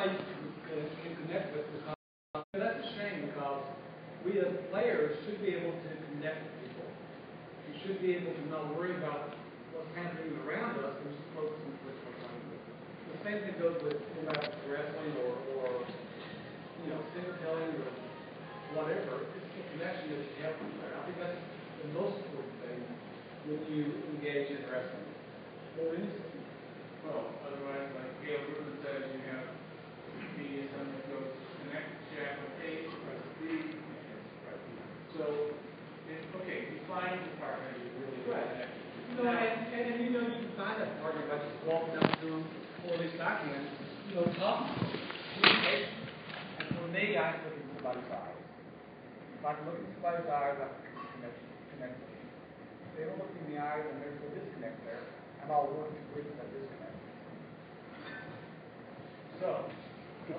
somebody you can, uh, can connect with because that's a shame because we as players should be able to connect with people. We should be able to not worry about what's happening around us and just focus on what we're trying to do. The same thing goes with know, wrestling or, or you know, singer telling or whatever. It's the connection that you have with there. I think that's the most important thing when you engage in wrestling. Well, otherwise, like Gayle Rubin says, you have media center that goes connect Jack with Kate, press B. So, it's, okay, define the partner you really Right. connect. You know, and, and, and you know, you can find that partner by just walking up to them, or at least I can, you know, talking to them. And for me, I have to look in somebody's eyes. If I can look in somebody's eyes, I can connect, connect with them. If they don't look in the eyes and there's a disconnect there, I'm all working to bridge that disconnect. So,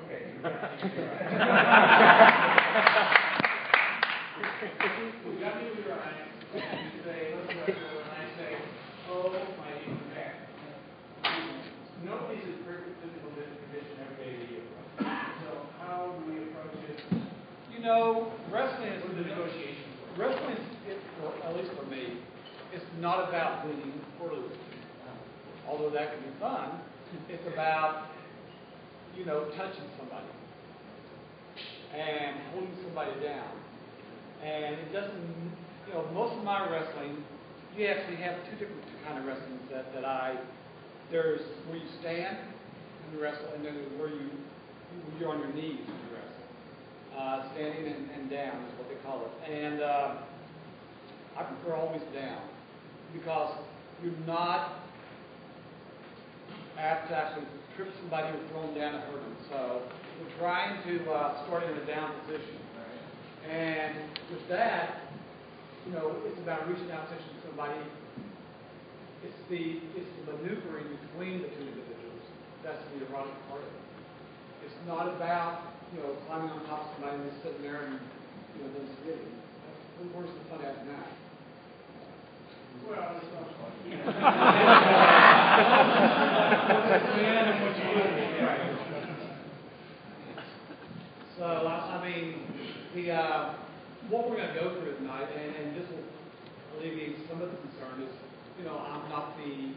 okay. You know, wrestling is the negotiations? Wrestling, is, at least for me, is not about winning or losing. Although that can be fun, it's about, you know, touching somebody and holding somebody down. And it doesn't, you know, most of my wrestling, you actually have two different kind of wrestling that, that I, there's where you stand and wrestle, and then where you, you're on your knees and you wrestle. Uh, standing and, and down is what they call it. And uh, I prefer always down because you're not apt to actually trip somebody or throw them down and hurt them. So we're trying to uh, start in a down position. And with that, you know, it's about reaching out, to somebody. It's the it's the maneuvering between the two individuals. That's the erotic part of it. It's not about you know climbing on top of somebody and just sitting there and you know them sitting. That's where's the fun at in that? Well, it's not fun. So, I, I mean, the, uh, what we're gonna go through tonight, and, and this will alleviate some of the concern is, you know, I'm not the,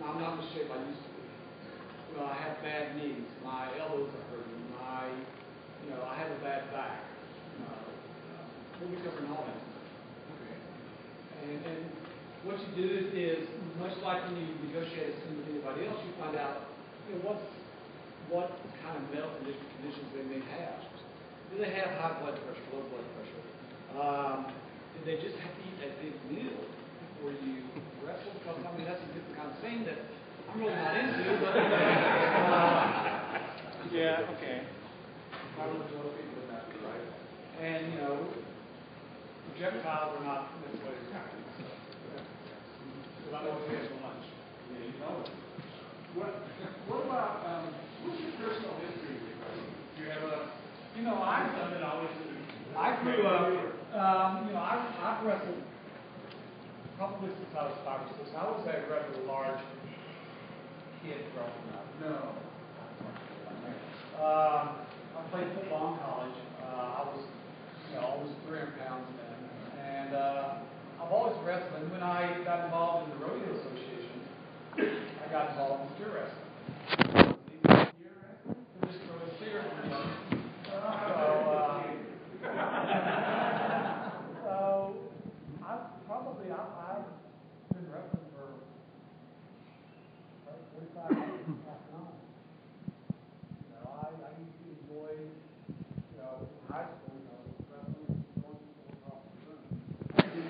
I'm not the shape I used to be. You know, I have bad knees, my elbows are hurting, my, you know, I have a bad back. Uh, we'll be covering all that. And, and what you do is, is much like when you negotiate a scene with anybody else, you find out, you know, what's, what kind of condi- conditions they may have. Do they have high blood pressure, low blood pressure? Um, do they just have to eat that big meal before you wrestle? Because, I mean, that's a different kind of thing that I'm really not into, but, uh, Yeah, okay. I don't know people would not right. And, you know, projectiles are not necessarily attractive. Because I don't pay so much. Yeah, you know it. What, what about, um, what's your personal history with wrestling? Do you have a, You know, I, something always? I grew up, um, you know, I, I've wrestled probably since I was five or six. I was a rather large kid growing up. No. Um, I played football in college. Uh, I was, you know, almost 300 pounds then. And uh, I've always wrestled. And when I got involved in the Rodeo Association, I got involved in steer wrestling.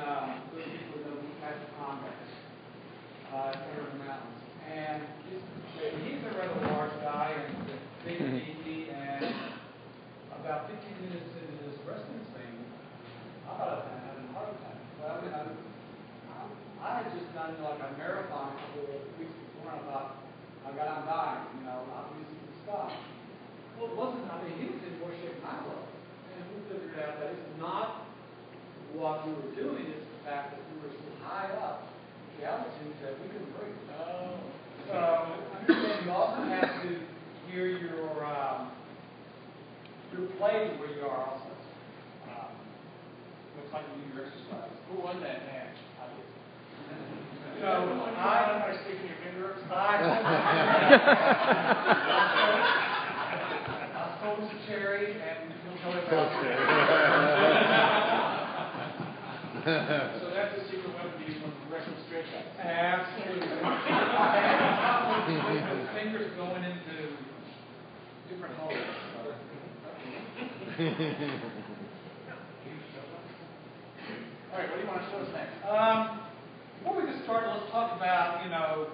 good people that we had to convex. Uh, Aaron Mountain. into different. All right, what do you want to show us next? Um, before we get started, let's talk about, you know,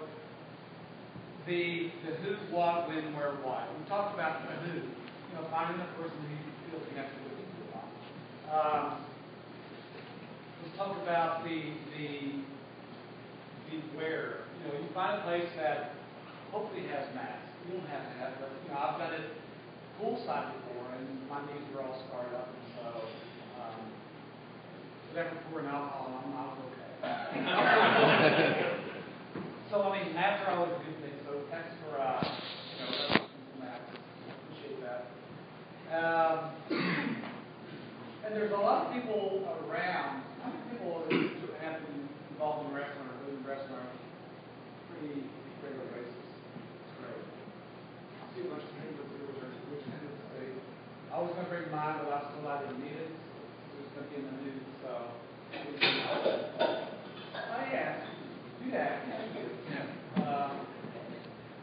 the, the who, what, when, where, why. We talked about the who, you know, finding the person who you feel connected with um, Let's talk about the, the, the where. You know, you find a place that hopefully has mass you don't have to have, but you know, I've done it poolside before, and my knees were all scarred up, and so um, pour pouring alcohol, I'm, I was okay. so I mean, after all, always good things. So thanks for uh, you know referencing that. Appreciate that. Um, and there's a lot of people around. How many people have been involved in wrestling or been in wrestling? Pretty too much to handle through which tended to say, I was going to bring mine, but I still I didn't need it. It was going to be in the news, so. oh, yeah, do that. Yeah. Um,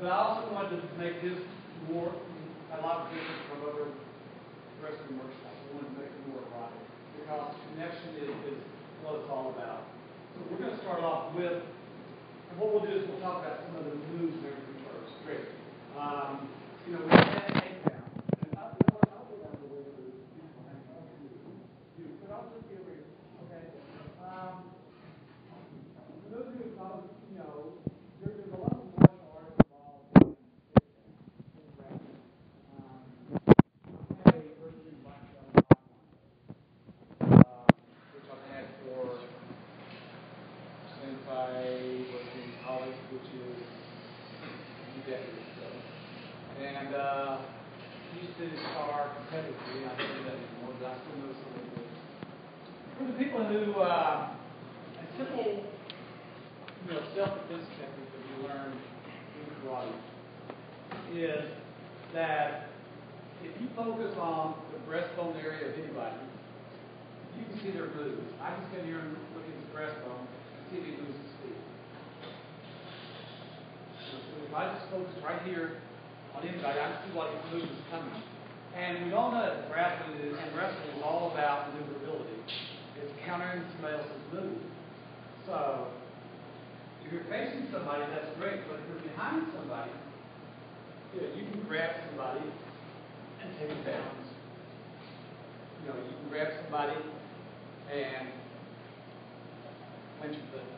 but I also wanted to make this more everybody is that if you focus on the breastbone area of anybody, you can see their moves. I can sit here and look at the breastbone and see moves glutes speed. So if I just focus right here on anybody, I can see what his move is coming. And we all know that grappling is, and wrestling is all about maneuverability. It's countering somebody else's move. So you're facing somebody, that's great. But if you're behind somebody, you, know, you can grab somebody and take down. You know, you can grab somebody and take them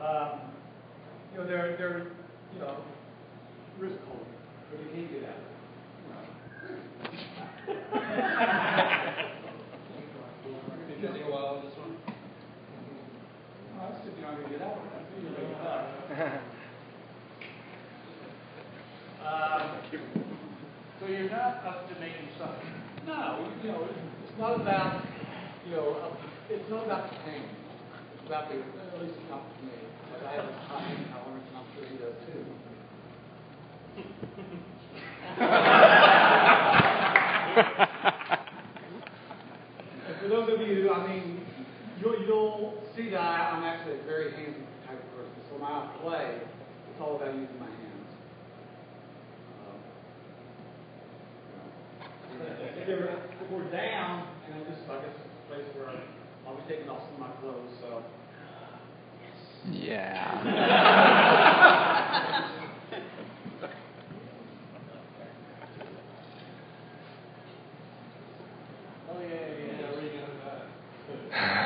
um, you know, they're, they're, you know, risk hold, but you can't get out. Did you take a while on this one? Oh, I was sitting on to get out. I see you later. So you're not up to making something. No, you know, it's not about, you know, it's not about pain. It's about the, at least it's not for me. But I have a high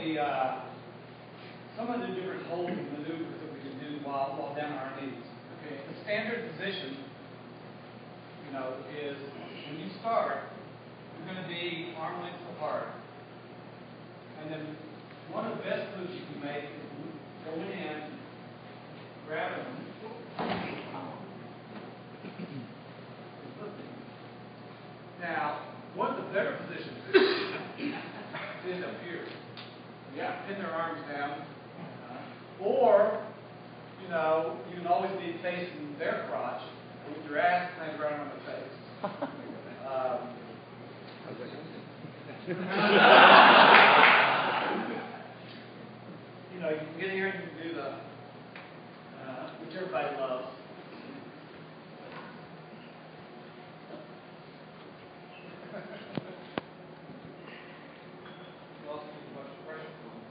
the, uh, some of the different holding maneuvers that we can do while, while down on our knees. Okay, the standard position, you know, is when you start, you're gonna be arm length apart. And then one of the best moves you can make is going in, grabbing them. Now, one of the better positions is up here. Yeah, pin their arms down. Or, you know, you can always be facing their crotch with your ass planted right on the face. Um, you know, you can get here and you can do the, uh, which everybody loves. You also need a bunch of pressure points.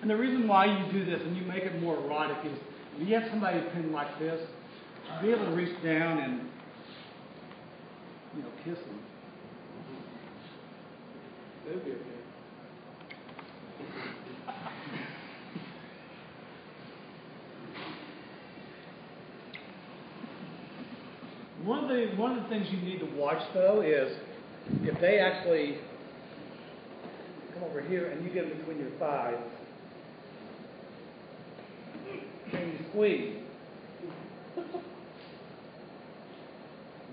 And the reason why you do this and you make it more erotic is if you have somebody pinned like this, be able to reach down and, you know, kiss them. That'd be okay. One of the one of the things you need to watch though is if they actually come over here and you get them between your thighs squeeze.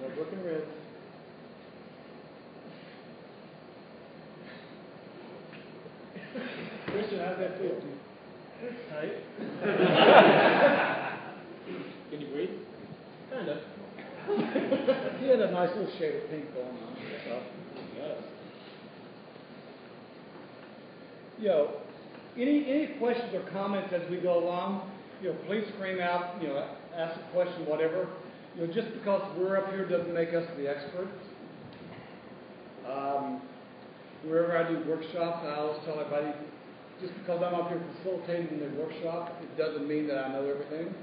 No broken ribs. Christian, how's that feel? It's Tight. Can you breathe? Kind of. he had a nice little shade of pink going on. Yes. Yo, any, any questions or comments as we go along? You know, please scream out, you know, ask a question, whatever. You know, just because we're up here doesn't make us the experts. Um, wherever I do workshops, I always tell everybody, just because I'm up here facilitating the workshop, it doesn't mean that I know everything.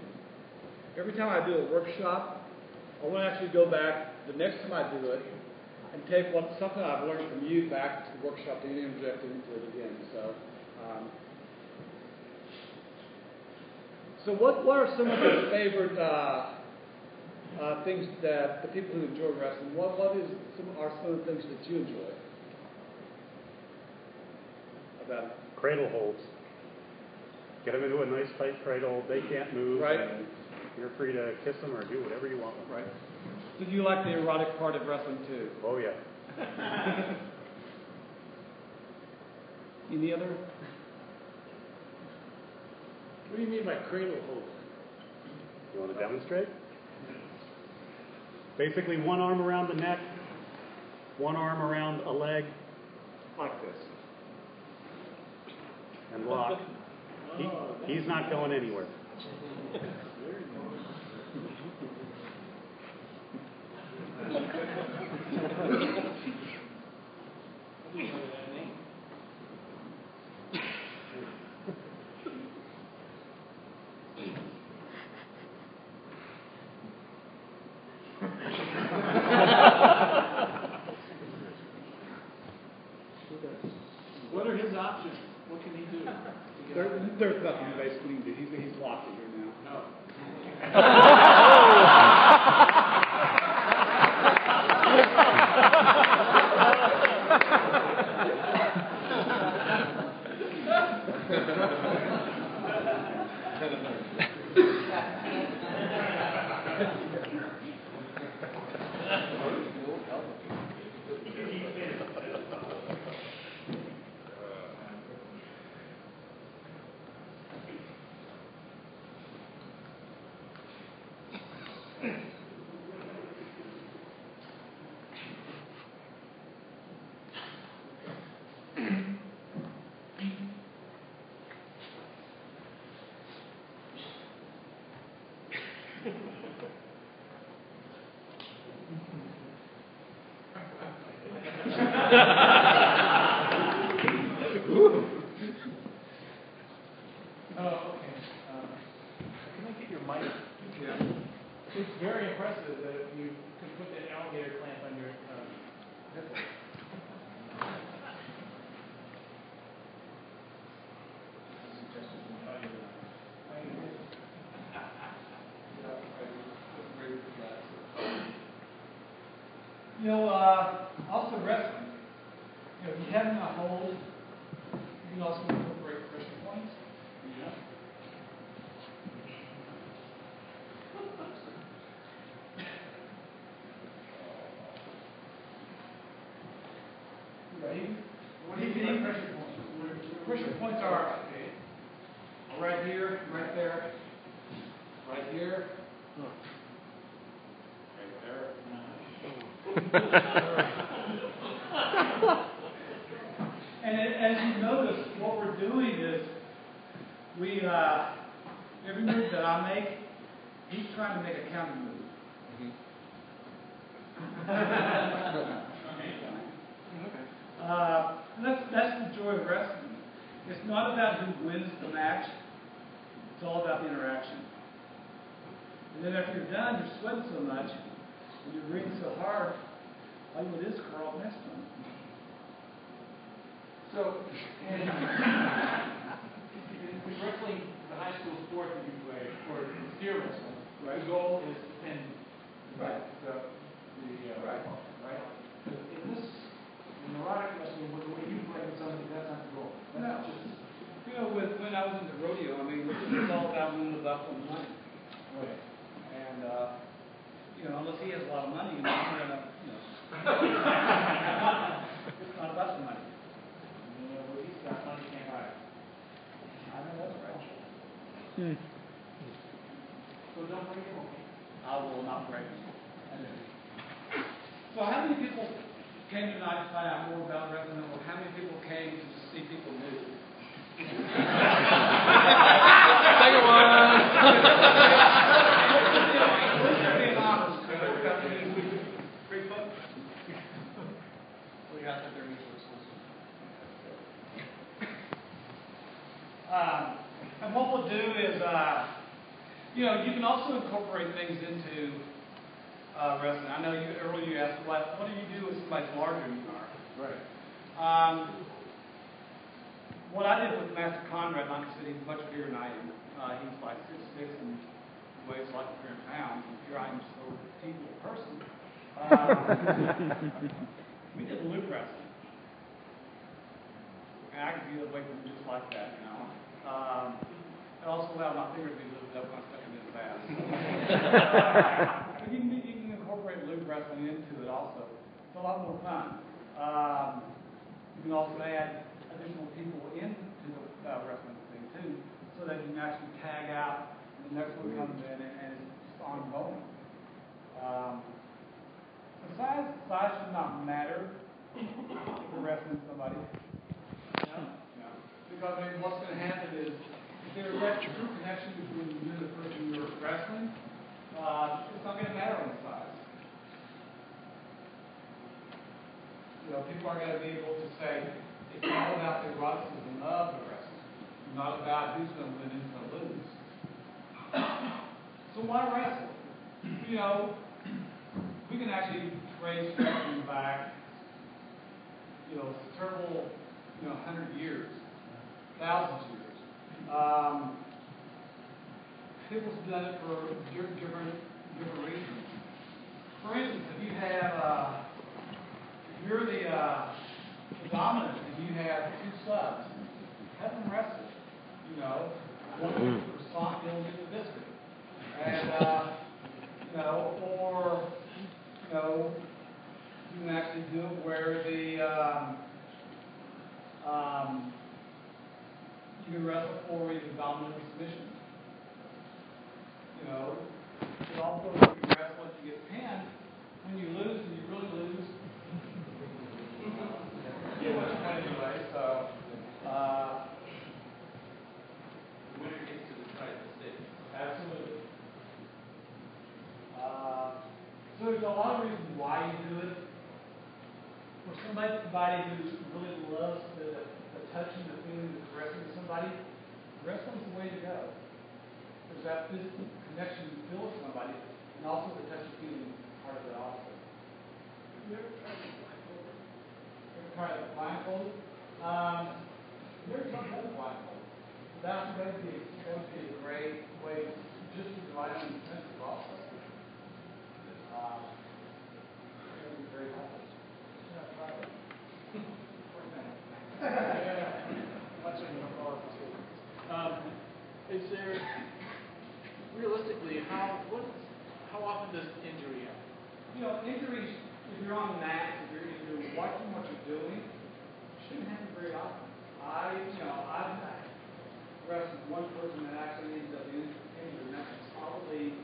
Every time I do a workshop, I want to actually go back the next time I do it and take what something I've learned from you back to the workshop and interject into it again. So, um, so what what are some of your favorite uh, uh, things that the people who enjoy wrestling? What what is some are some of the things that you enjoy about it? Cradle holds. Get them into a nice tight cradle. They can't move. Right. and You're free to kiss them or do whatever you want. with them. Right. So you like the erotic part of wrestling too? Oh yeah. Any other? What do you mean by cradle hold? You want to demonstrate? Basically, one arm around the neck, one arm around a leg, Like this. and lock. He, he's not going anywhere. You know, uh, also wrestling. You know, if you have a hold, you can also incorporate pressure points. Yeah. Right? What do you mean by pressure points? Pressure points are right here, right there, right here. And a- as you notice, what we're doing is, we, uh, every move that I make, he's trying to make a counter move. Uh, and that's, that's the joy of wrestling. It's not about who wins the match, it's all about the interaction. And then after you're done, you're sweating so much, and you're breathing so hard, all you do is curl up next him. So, in, in in wrestling, the high school sport that you play, or steer wrestling, the goal is to pin Right. the, the, uh, Right. right? In this, in erotic wrestling, the way you play with somebody, that's not the goal. No. Just, know, with, when I was in the rodeo, I mean, it was all about winning the buffalo money. right. And, uh, you know, unless he has a lot of money, you know, I'm gonna, you know. It's not about the money. You know, what he's got, money can't buy it. I know that's right. So don't bring him, okay? I will not break it. So how many people came tonight to find out more about wrestling, or how many people came to see people move? Second one. Uh, and what we'll do is, uh, you know, you can also incorporate things into uh, wrestling. I know you earlier you asked, what do you do if somebody's larger than you are? Right. Um, what I did with Master Conrad, like I said, he's much bigger than I am. Uh, he's like six six and weighs like a hundred pounds. And here I am, just a little person. Um, we did lube wrestling, and I could get away from just like that, you know. Um, it also allowed my finger to be lifted up when I stuck in his ass. but you can, you can incorporate lube wrestling into it also. It's a lot more fun. Um, you can also add additional people into the uh, wrestling thing too, so that you can actually tag out, and the next one comes in and, and it's ongoing. Um, the size, size should not matter for wrestling somebody. No. Because I mean, what's going to happen is if there's that true connection between you and the person you're wrestling, uh, it's not going to matter on size. You know, people are going to be able to say, it's all about the eroticism of the wrestling, not about who's going to win and who's going to lose. so why wrestle? You know, we can actually trace wrestling back, you know, several, you know, hundred years, thousands of years. Um, people's done it for different, different, reasons. For instance, if you have, uh, if you're the, uh, dominant and you have two subs, have them wrestle. You know, one gets the croissant, the other the biscuit. And, uh, you know, or, you know, you can actually do it where the, um, um, you can wrestle for either dominant or submission. You know, it also you can wrestle if you get pinned. When you lose, and you really lose, get much fun anyway. So, uh, The winner gets to decide the state. absolutely. Uh, so there's a lot of reasons why you do it. For somebody, somebody who really loves the, the touching, the feeling, the caressing of somebody, wrestling's the way to go. There's that physical connection you feel with somebody, and also the touch and feeling part of it also. You ever tried to blindfold? Ever tried to blindfold? Um, there's some other blindfold. That's going to be, going to be a great way just to provide an intensive also. Um, it's going to be very helpful. Yeah, try it. For example. Um, is there, realistically, how, what, how often does injury happen? You know, injuries, if you're on the mat, if you're, if you're watching what you're doing, shouldn't happen very often. I, you know, I've wrestled one person that actually ended up in- injured, and that's probably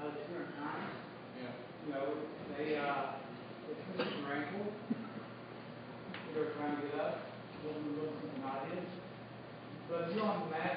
out of two hundred times. Yeah. You know, they, uh, they twisted their ankle. They were trying to get up, wasn't, wasn't not in. But if you're on the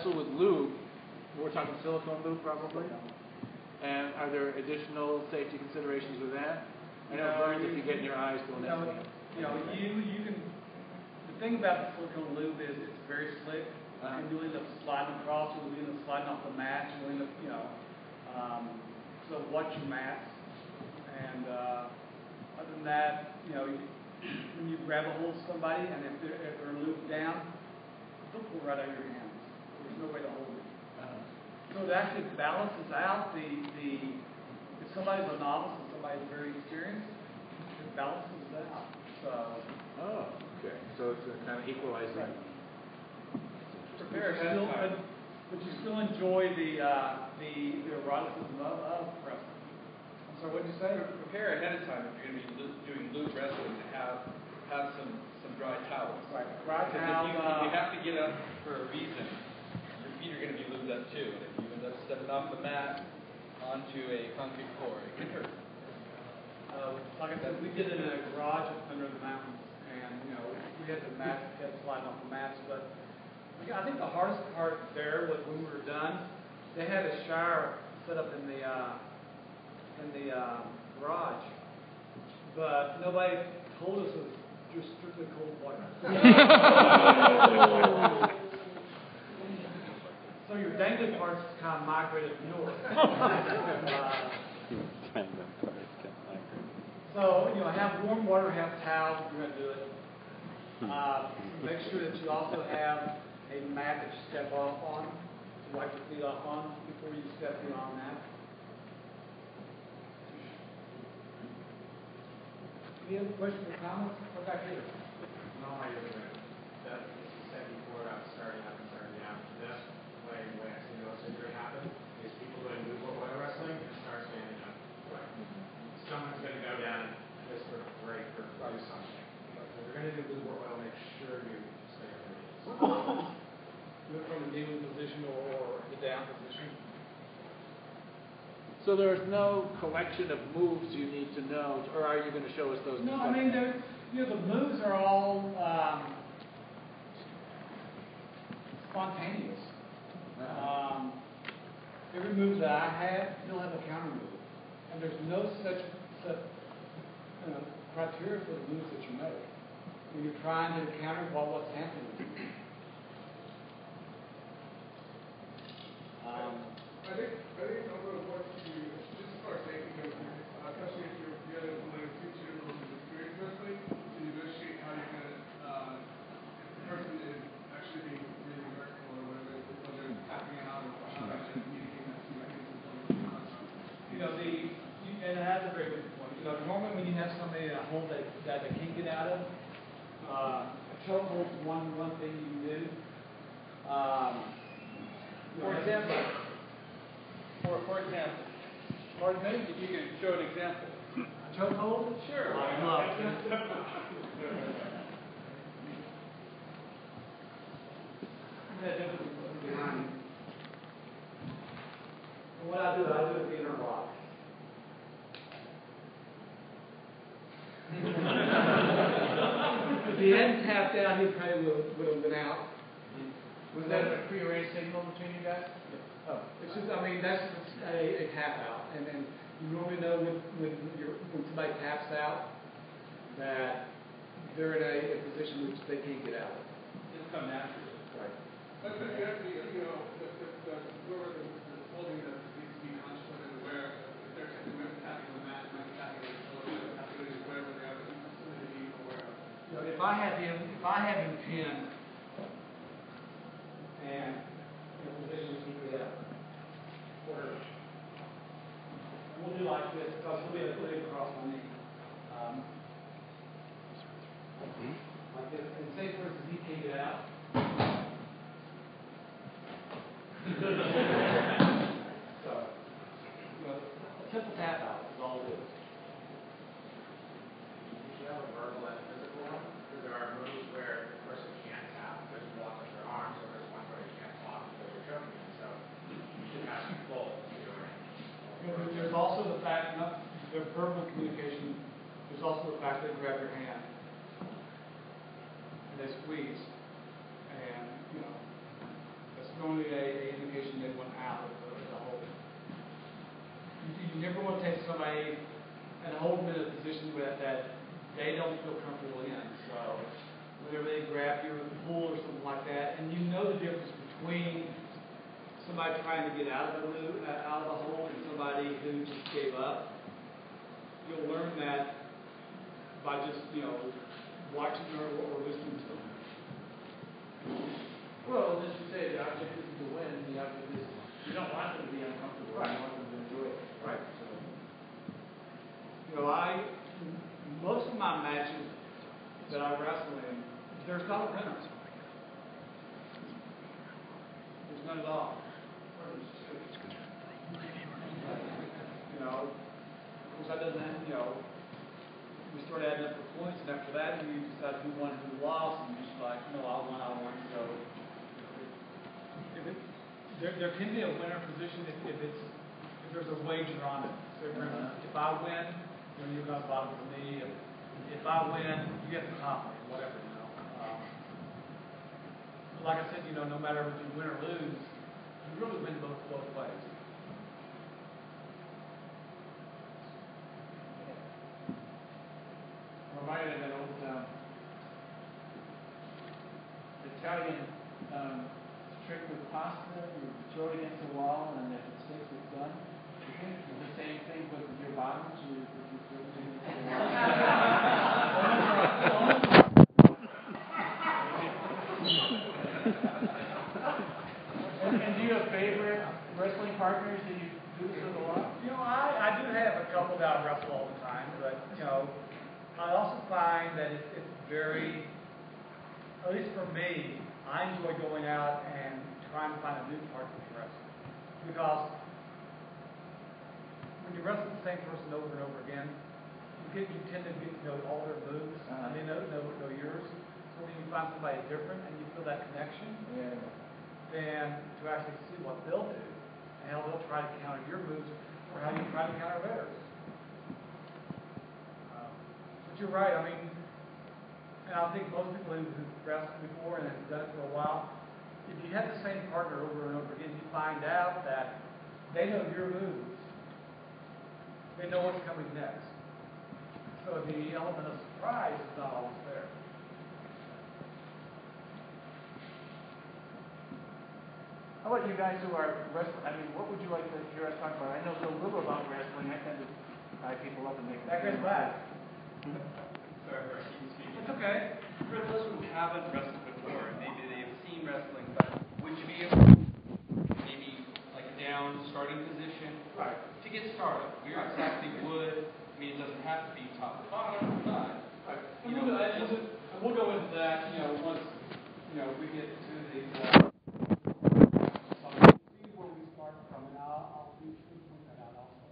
wrestle with lube, we're talking silicone lube probably? And are there additional safety considerations with that? I know it No, burns if you- get in your eyes doing You that. you know, you, you can, the thing about the silicone lube is it's very slick. Uh-huh. And you'll end up sliding across, you'll end up sliding off the mat, you'll end up, you know, um, so watch your mats. And, uh, other than that, you know, you- when you grab a hold of somebody and if they're, if they're lubed down, they'll pull right out of your hands. There's no way to hold it. Uh, So it actually balances out the, the, if somebody's a novice and somebody's very experienced, it balances it out. So, Oh, okay, so it's a kind of equalizing. prepare still, but, but you still enjoy the, uh, the, the eroticism of, of wrestling. I'm sorry, what'd you say? Prepare ahead of time if you're gonna be lo- doing lube wrestling to have, have some, some dry towels. Right, dry Because if towel, you, if you uh, have to get up for a reason, your feet are gonna be lubed up too. And if you end up stepping off the mat onto a concrete floor, it can hurt. Uh, like I said, we did it in a garage up under the mountains, and, you know, we had the mats, we kept sliding off the mats, but, I think the hardest part there was when we were done, they had a shower set up in the, uh, in the, uh, garage, but nobody told us it was just strictly cold water. So your dangly parts kind of migrated north. Uh, So, you know, have warm water, have towels, if you're gonna do it. Uh, make sure that you also have a mat that you step off on, to wipe your feet off on before you step beyond that. Any other questions or comments? What back here? No, I agree. That, as you said before, about starting up and starting down, that's when, when I see those injury happen, is people that move while wrestling and start standing up. Right. Someone's gonna go down this sort of break or do something. But if you're gonna do move while, make sure you stay on your knees. Do it from the kneeling position or the down position. So there's no collection of moves you need to know, or are you gonna show us those? No, I mean, you know, the moves are all, um, spontaneous. Um, every move that I have, you'll have a counter move. And there's no such, such, you know, criteria for the moves that you make. When you're trying to counter what, what's happening. Um, I think, I think a number of what you, just as far as safety goes, uh, especially if you're dealing with a teacher who's experienced wrestling, to negotiate how you're gonna, uh, if the person is actually being really hurt or whether, whether it's tapping out or how to actually communicate that to you, I think it's important. you know, the, you, and that's a very good point. You know, normally when you have somebody in a hold that, that they can't get out of, uh, a chokehold's one, one thing you can do. Um, For example, for, for example, Pardon me? if you can show an example. A chokehold? Sure. I'd love. Yeah, definitely. And what I do, I do it being a rock. If he hadn't tapped out, he probably would, would have been out. Was that a prearranged signal between you guys? Oh, it's just, I mean, that's a, a tap out, and then you normally know when, when you're, when somebody taps out, that they're in a, a position which they can't get out of. Just come naturally. Right. But, but you have to, you know, the, the, the, whoever the, the holding that needs to be conscious of and aware, if they're tapping, whoever tapping the mat, might be tapping the shoulder, tapping it, whatever they have, something to be aware of. You know, if I have him, if I have him pinned, and in a position to keep it up, quarter, and we'll do like this, because we'll be able to put it across my knee. Um, Like this, and say for instance, he can't get out. So, you know, a simple tap out is all it is. If you have a verbal and a physical one, because there are moves where the person can't tap, because you walk with their arms, or there's one where you can't talk because you're choking, them. so you should have control of your range. You know, there- There's also the fact, not, the verbal communication, there's also the fact that they grab your hand. And they squeeze. And, you know, that's the only somebody and hold them in a position that, that they don't feel comfortable in. So whenever they grab you in the pool or something like that, and you know the difference between somebody trying to get out of the loo, uh, out of the hole and somebody who just gave up, you'll learn that by just, you know, watching or, or listening to them. Well, as you say, the object isn't to win, the object is, you don't want them to be uncomfortable, you want them to enjoy it. Right. So, You know, I, most of my matches that I wrestle in, there's not a winner. There's none at all. You know, of course, that doesn't, you know, we start adding up the points, and after that, you decide who won, who lost, and you're just like, no, I won, I won, so. If it, there, there can be a winner position if, if it's, if there's a wager on it. So for instance, if I win, you know, you're gonna bottom for me, if, if I win, you get the comp, whatever, you know. Um, Like I said, you know, no matter if you win or lose, you really win both, both ways. I'm reminded of that old, um, Italian, um, trick with pasta, you throw it against the wall, and if it sticks, it's done. It's the same thing with your bottoms, you, you throw it against the wall. And, and do you have favorite wrestling partners that you do this with a lot? You know, I, I do have a couple that I wrestle all the time, but, you know, I also find that it's, it's very, at least for me, I enjoy going out and trying to find a new partner to wrestle. Because when you wrestle the same person over and over again, you get, you tend to get to know all their moves, Uh-huh. and they know, know, know yours. So when you find somebody different and you feel that connection, Yeah. than to actually see what they'll do and how they'll try to counter your moves or how you try to counter theirs. You're right. I mean, and I think most people who- who've wrestled before and have done it for a while, if you have the same partner over and over again, you find out that they know your moves. They know what's coming next. So the element of surprise is not always there. How about you guys who are wrestling, I mean, what would you like to hear us talk about? I know so little about wrestling, I tend to tie people up and make. That goes back. Sorry for speaking. It's okay. For those who haven't wrestled before, maybe they've seen wrestling, but would you be able to maybe like a down starting position? Right. To get started, where exactly would, I mean, it doesn't have to be top to bottom, but, Right. You we'll, know, we'll, we'll go into that, you know, once, you know, we get to the, uh, so see where we start from, and I'll, I'll be, we point that out also.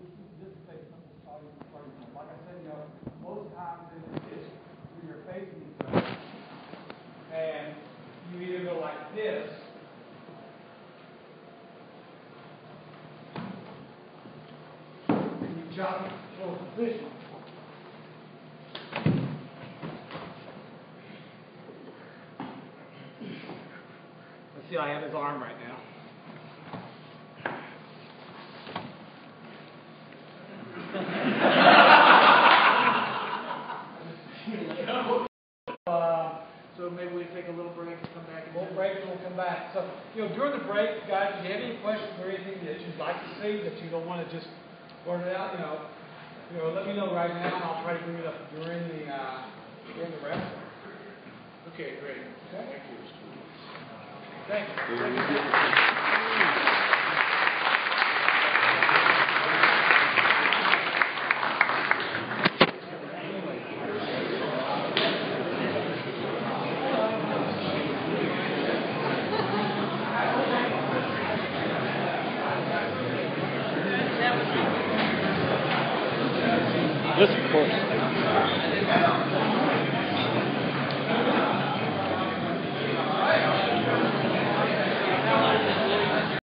This is, this is a simple starting, starting point. Like I said, you know, most times in this, when you're facing each other, and you either go like this, and you jump to a position. Let's see, I have his arm right now. Uh, So maybe we take a little break and come back and. We'll break and we'll come back. So, you know, during the break, guys, if you have any questions or anything that you'd like to see, that you don't want to just blurt it out, you know, you know, let me know right now I'll try to bring it up during the, uh, during the rest. Okay, great. Okay. Thank you. Thank you. Yes, of